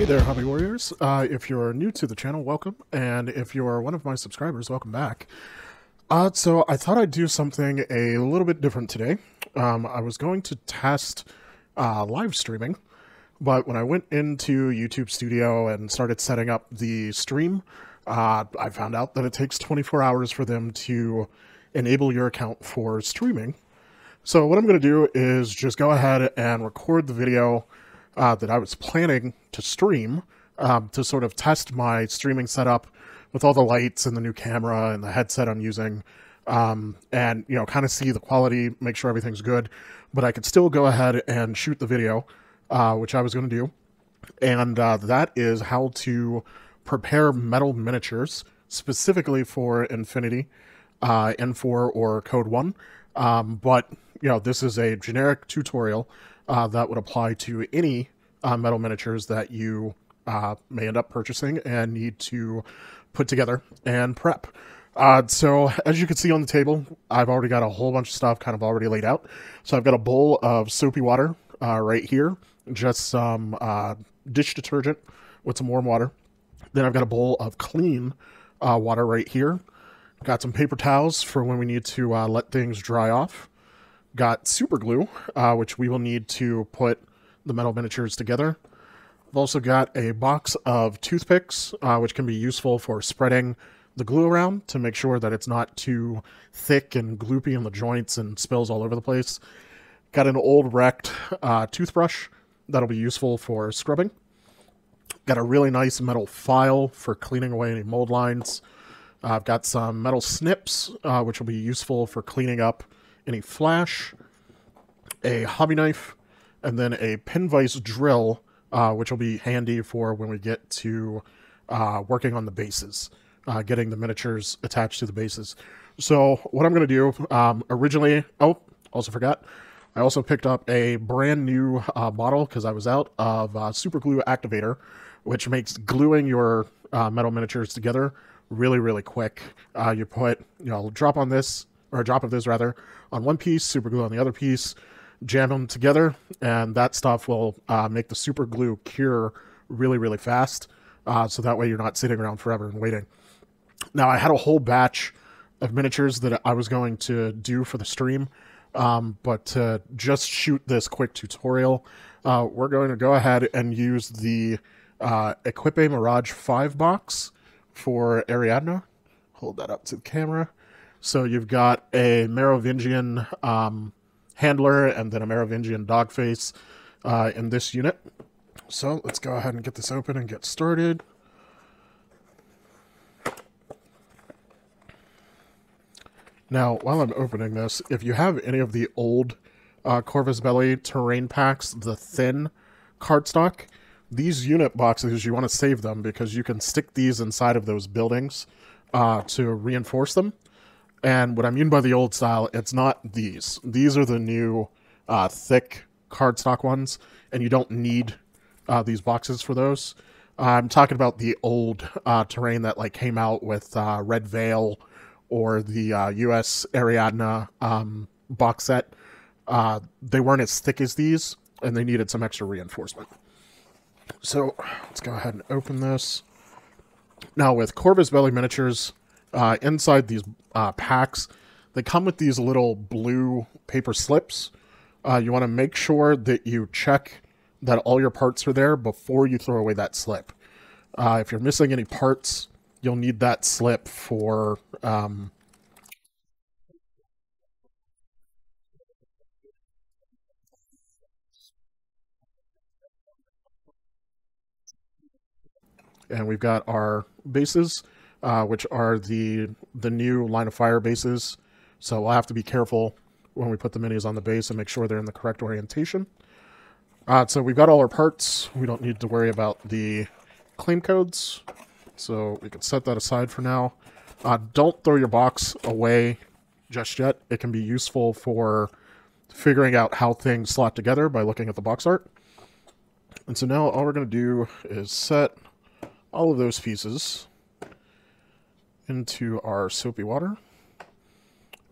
Hey there, Hobby Warriors. Uh, if you're new to the channel, welcome. And if you're one of my subscribers, welcome back. Uh, so I thought I'd do something a little bit different today. Um, I was going to test uh, live streaming, but when I went into YouTube Studio and started setting up the stream, uh, I found out that it takes 24 hours for them to enable your account for streaming. So what I'm going to do is just go ahead and record the video uh, that I was planning to stream um, to sort of test my streaming setup with all the lights and the new camera and the headset I'm using, um, and you know, kind of see the quality, make sure everything's good. But I could still go ahead and shoot the video, uh, which I was going to do, and uh, that is how to prepare metal miniatures specifically for Infinity, uh, N4 or Code One. Um, but you know, this is a generic tutorial uh, that would apply to any uh, metal miniatures that you uh, may end up purchasing and need to put together and prep. Uh, so as you can see on the table, I've already got a whole bunch of stuff kind of already laid out. So I've got a bowl of soapy water uh, right here, just some uh, dish detergent with some warm water. Then I've got a bowl of clean water right here. Got some paper towels for when we need to let things dry off got super glue, uh, which we will need to put the metal miniatures together. I've also got a box of toothpicks, uh, which can be useful for spreading the glue around to make sure that it's not too thick and gloopy in the joints and spills all over the place. Got an old wrecked uh, toothbrush that'll be useful for scrubbing. Got a really nice metal file for cleaning away any mold lines. Uh, I've got some metal snips, uh, which will be useful for cleaning up any flash, a hobby knife, and then a pin vise drill, uh, which will be handy for when we get to uh, working on the bases, uh, getting the miniatures attached to the bases. So what I'm going to do, um, originally, oh, also forgot, I also picked up a brand new uh, bottle because I was out of uh, super glue activator, which makes gluing your uh, metal miniatures together really, really quick. you put, you know, drop on this, or a drop of this rather, on one piece, super glue on the other piece, jam them together, and that stuff will uh, make the super glue cure really, really fast. Uh, so that way you're not sitting around forever and waiting. Now, I had a whole batch of miniatures that I was going to do for the stream, um, but to just shoot this quick tutorial, uh, we're going to go ahead and use the uh, Equipe Mirage 5 box for Ariadna. Hold that up to the camera. So you've got a Merovingian um, handler and then a Merovingian dogface uh, in this unit. So let's go ahead and get this open and get started. Now, while I'm opening this, if you have any of the old uh, Corvus Belli terrain packs, the thin cardstock, these unit boxes, you want to save them because you can stick these inside of those buildings uh, to reinforce them. And what I mean by the old style, it's not these. These are the new uh, thick cardstock ones, and you don't need uh, these boxes for those. I'm talking about the old uh, terrain that like came out with uh, Red Veil or the U.S. Uh, Ariadna um, box set. They weren't as thick as these, and they needed some extra reinforcement. So let's go ahead and open this. Now with Corvus Belli miniatures, uh, inside these uh, packs, they come with these little blue paper slips. Uh, you want to make sure that you check that all your parts are there before you throw away that slip. Uh, if you're missing any parts, you'll need that slip for um, and we've got our bases uh, which are the the new line of fire bases. So we'll have to be careful when we put the minis on the base and make sure they're in the correct orientation. Uh, so we've got all our parts. We don't need to worry about the claim codes. So we can set that aside for now. Uh, don't throw your box away just yet. It can be useful for figuring out how things slot together by looking at the box art. And so now all we're going to do is set all of those pieces into our soapy water.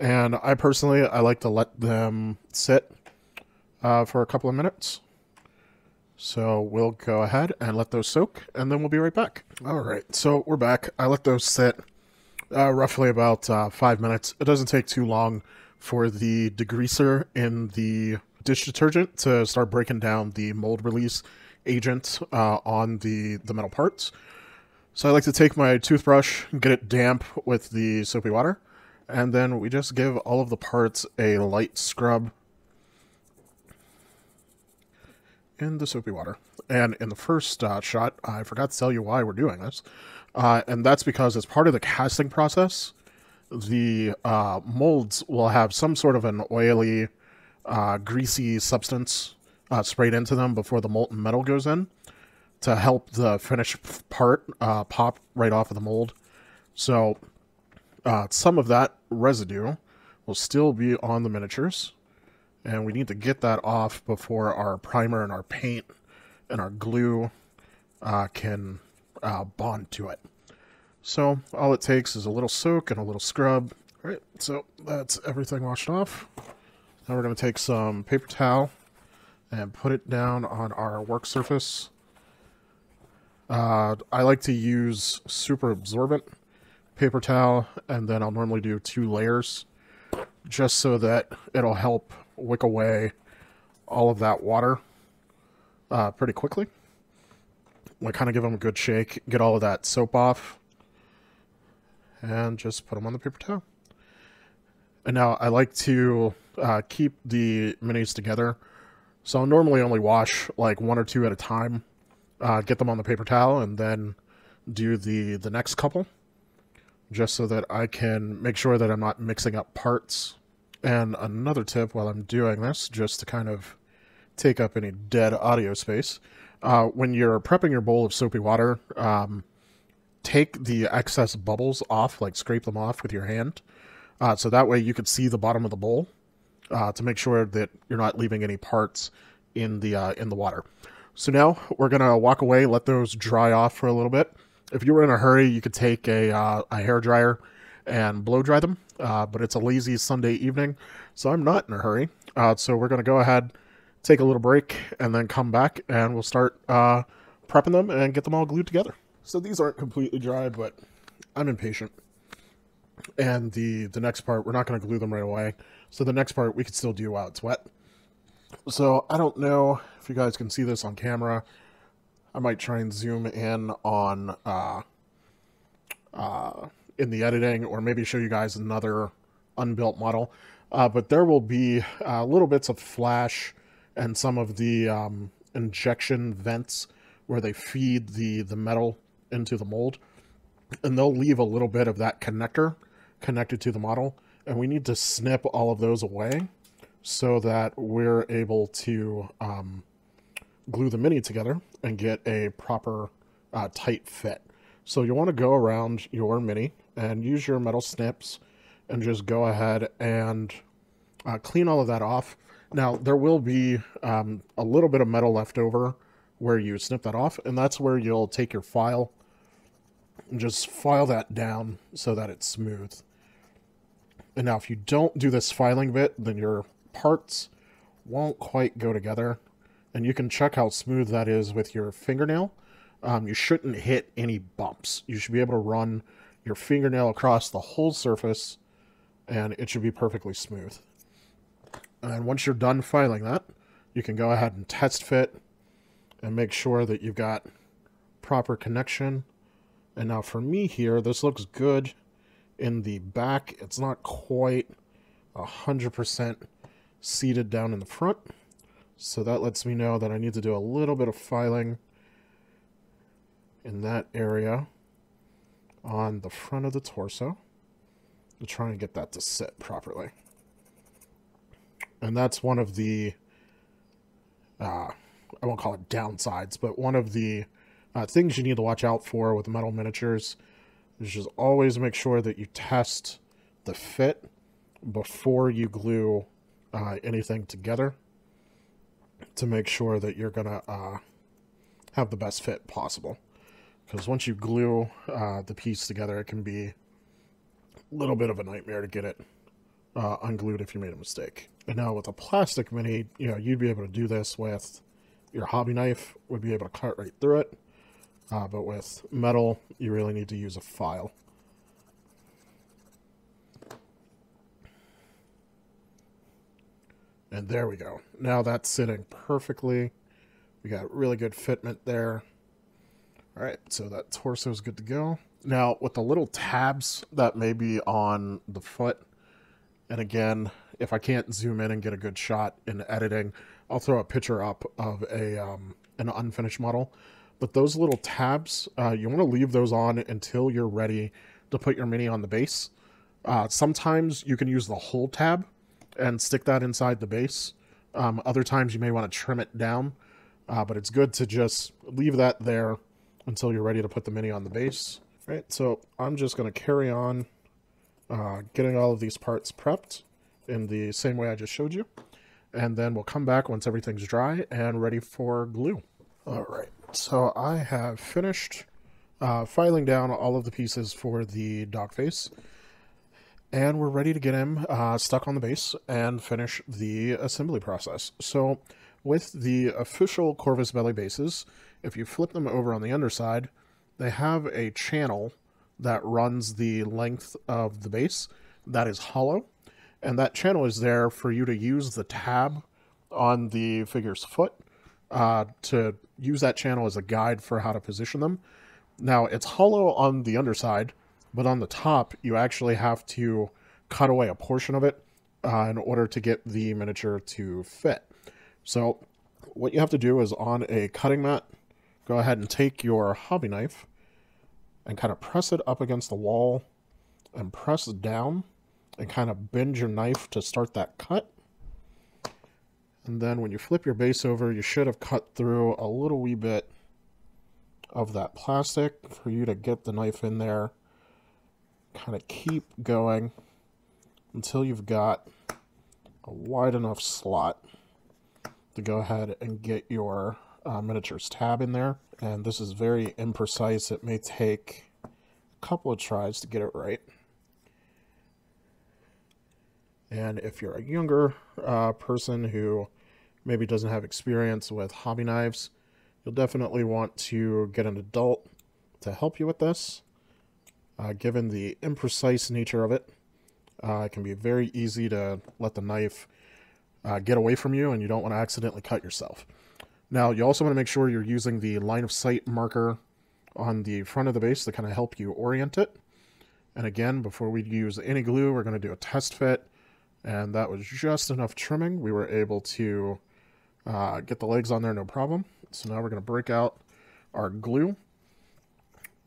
And I personally, I like to let them sit uh, for a couple of minutes. So we'll go ahead and let those soak, and then we'll be right back. All right, so we're back. I let those sit uh, roughly about uh, five minutes. It doesn't take too long for the degreaser in the dish detergent to start breaking down the mold release agent uh, on the, the metal parts. So I like to take my toothbrush, and get it damp with the soapy water, and then we just give all of the parts a light scrub in the soapy water. And in the first uh, shot, I forgot to tell you why we're doing this. Uh, and that's because as part of the casting process, the uh, molds will have some sort of an oily, uh, greasy substance uh, sprayed into them before the molten metal goes in to help the finished part uh, pop right off of the mold. So some of that residue will still be on the miniatures and we need to get that off before our primer and our paint and our glue uh, can uh, bond to it. So all it takes is a little soak and a little scrub. All right, so that's everything washed off. Now we're going to take some paper towel and put it down on our work surface. Uh, I like to use super absorbent paper towel, and then I'll normally do two layers just so that it'll help wick away all of that water uh, pretty quickly. I kind of give them a good shake, get all of that soap off, and just put them on the paper towel. And now I like to uh, keep the minis together. So I'll normally only wash like one or two at a time, uh, get them on the paper towel, and then do the, the next couple, just so that I can make sure that I'm not mixing up parts and another tip while I'm doing this, just to kind of take up any dead audio space, uh, when you're prepping your bowl of soapy water, um, take the excess bubbles off, like scrape them off with your hand, uh, so that way you can see the bottom of the bowl uh, to make sure that you're not leaving any parts in the uh, in the water. So now we're gonna walk away, let those dry off for a little bit. If you were in a hurry, you could take a, uh, a hair dryer and blow dry them uh, but it's a lazy Sunday evening, so I'm not in a hurry. Uh, so we're going to go ahead, take a little break, and then come back, and we'll start uh, prepping them and get them all glued together. So these aren't completely dry, but I'm impatient. And the, the next part, we're not going to glue them right away. So the next part, we can still do while it's wet. So I don't know if you guys can see this on camera. I might try and zoom in on uh, uh, in the editing or maybe show you guys another unbuilt model. Uh, but there will be uh, little bits of flash and some of the um, injection vents where they feed the, the metal into the mold. And they'll leave a little bit of that connector connected to the model. And we need to snip all of those away so that we're able to um, glue the mini together and get a proper uh, tight fit. So you want to go around your mini and use your metal snips and just go ahead and uh, clean all of that off. Now, there will be um, a little bit of metal left over where you snip that off, and that's where you'll take your file and just file that down so that it's smooth. And now, if you don't do this filing bit, then your parts won't quite go together. And you can check how smooth that is with your fingernail. Um, you shouldn't hit any bumps. You should be able to run your fingernail across the whole surface and it should be perfectly smooth. And once you're done filing that, you can go ahead and test fit and make sure that you've got proper connection. And now for me here, this looks good in the back. It's not quite 100% seated down in the front. So that lets me know that I need to do a little bit of filing in that area on the front of the torso to try and get that to sit properly. And that's one of the, uh, I won't call it downsides, but one of the uh, things you need to watch out for with metal miniatures is just always make sure that you test the fit before you glue uh, anything together to make sure that you're going to uh, have the best fit possible. Because once you glue uh, the piece together, it can be a little bit of a nightmare to get it uh, unglued if you made a mistake. And now with a plastic mini, you know, you'd be able to do this with your hobby knife would be able to cut right through it. Uh, but with metal, you really need to use a file. And there we go. Now that's sitting perfectly. We got really good fitment there. All right, so that torso is good to go. Now, with the little tabs that may be on the foot, and again, if I can't zoom in and get a good shot in editing, I'll throw a picture up of a um, an unfinished model. But those little tabs, uh, you want to leave those on until you're ready to put your mini on the base. Uh, sometimes you can use the whole tab and stick that inside the base. Um, other times you may want to trim it down, uh, but it's good to just leave that there until you're ready to put the mini on the base. Right, so I'm just going to carry on uh, getting all of these parts prepped in the same way I just showed you. And then we'll come back once everything's dry and ready for glue. All right, so I have finished uh, filing down all of the pieces for the dog face. And we're ready to get him uh, stuck on the base and finish the assembly process. So with the official Corvus Belli bases, if you flip them over on the underside, they have a channel that runs the length of the base that is hollow. And that channel is there for you to use the tab on the figure's foot uh, to use that channel as a guide for how to position them. Now, it's hollow on the underside, but on the top, you actually have to cut away a portion of it uh, in order to get the miniature to fit. So what you have to do is on a cutting mat, go ahead and take your hobby knife and kind of press it up against the wall and press down and kind of bend your knife to start that cut. And then when you flip your base over, you should have cut through a little wee bit of that plastic for you to get the knife in there. Kind of keep going until you've got a wide enough slot to go ahead and get your uh, miniatures tab in there. And this is very imprecise. It may take a couple of tries to get it right. And if you're a younger uh, person who maybe doesn't have experience with hobby knives, you'll definitely want to get an adult to help you with this. Uh, given the imprecise nature of it, uh, it can be very easy to let the knife uh, get away from you and you don't want to accidentally cut yourself. Now, you also want to make sure you're using the line of sight marker on the front of the base to kind of help you orient it. And again, before we use any glue, we're going to do a test fit. And that was just enough trimming. We were able to uh, get the legs on there no problem. So now we're going to break out our glue.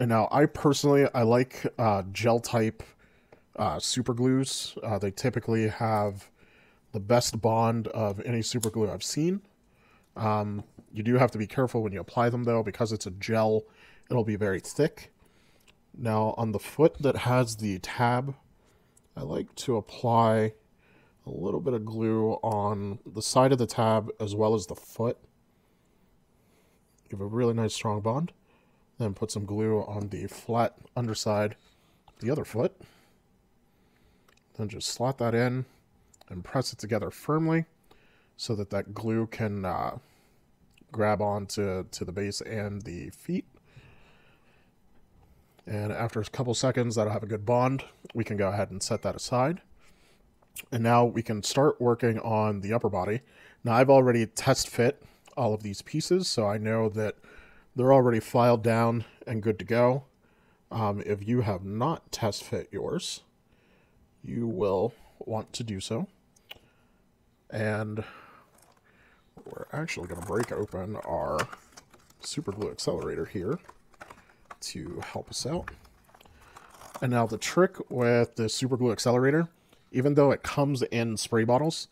And now I personally, I like uh, gel type uh, super glues. Uh, they typically have the best bond of any super glue I've seen. Um, you do have to be careful when you apply them though, because it's a gel, it'll be very thick. Now on the foot that has the tab, I like to apply a little bit of glue on the side of the tab as well as the foot. Give a really nice strong bond. Then put some glue on the flat underside the other foot. Then just slot that in and press it together firmly so that that glue can uh, grab onto to the base and the feet. And after a couple seconds, that'll have a good bond. We can go ahead and set that aside. And now we can start working on the upper body. Now I've already test fit all of these pieces, so I know that they're already filed down and good to go. Um, if you have not test fit yours, you will want to do so. And we're actually going to break open our super glue accelerator here to help us out. And now the trick with the super glue accelerator, even though it comes in spray bottles,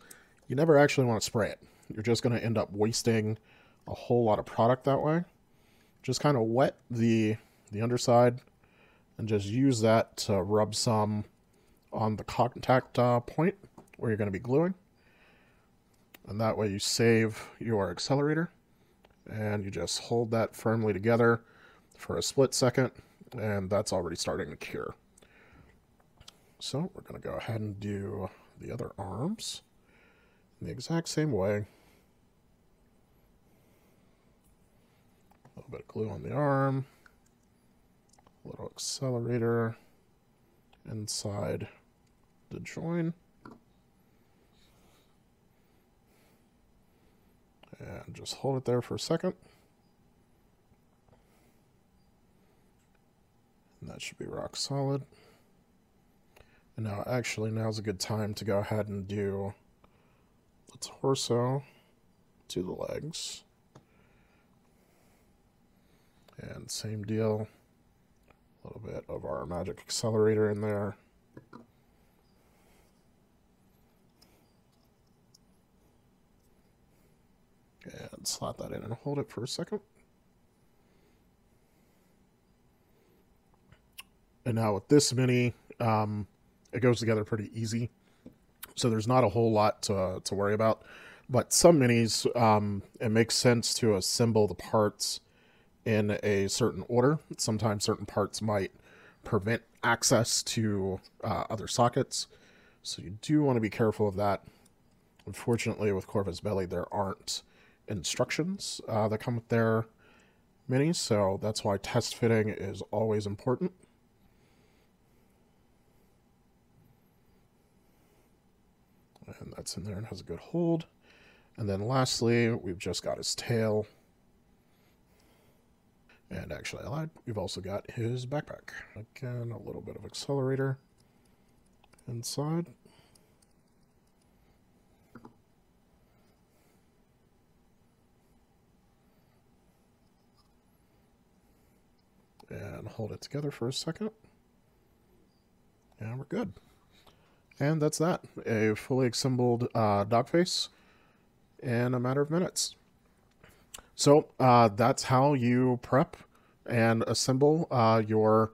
you never actually want to spray it. You're just going to end up wasting a whole lot of product that way. Just kind of wet the, the underside and just use that to rub some on the contact uh, point where you're going to be gluing. And that way you save your accelerator and you just hold that firmly together for a split second and that's already starting to cure. So we're going to go ahead and do the other arms in the exact same way. A little bit of glue on the arm. A little accelerator inside the join. And just hold it there for a second. And that should be rock solid. And now, actually, now's a good time to go ahead and do the torso to the legs. And same deal, a little bit of our magic accelerator in there. And slot that in and hold it for a second. And now with this mini, um, it goes together pretty easy. So there's not a whole lot to, to worry about. But some minis, um, it makes sense to assemble the parts in a certain order. Sometimes certain parts might prevent access to uh, other sockets. So you do want to be careful of that. Unfortunately, with Corvus Belli, there aren't instructions uh, that come with their minis, so that's why test fitting is always important. And that's in there and has a good hold. And then lastly, we've just got his tail. And actually, I lied. We've also got his backpack. Again, a little bit of accelerator inside. And hold it together for a second. And we're good. And that's that. A fully assembled uh, dog face in a matter of minutes. So uh, that's how you prep and assemble uh, your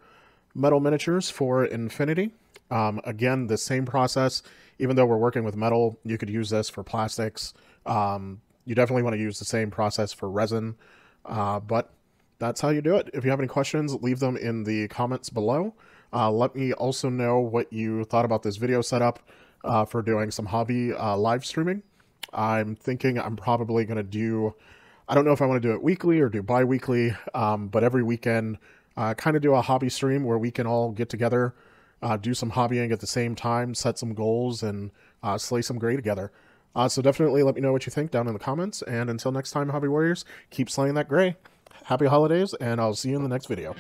metal miniatures for Infinity. Um, again, the same process. Even though we're working with metal, you could use this for plastics. Um, you definitely want to use the same process for resin, uh, but that's how you do it. If you have any questions, leave them in the comments below. Uh, let me also know what you thought about this video setup uh, for doing some hobby uh, live streaming. I'm thinking I'm probably going to do, I don't know if I want to do it weekly or do bi-weekly, um, but every weekend, uh, kind of do a hobby stream where we can all get together, uh, do some hobbying at the same time, set some goals, and uh, slay some gray together. Uh, so definitely let me know what you think down in the comments. And until next time, Hobby Warriors, keep slaying that gray. Happy holidays, and I'll see you in the next video.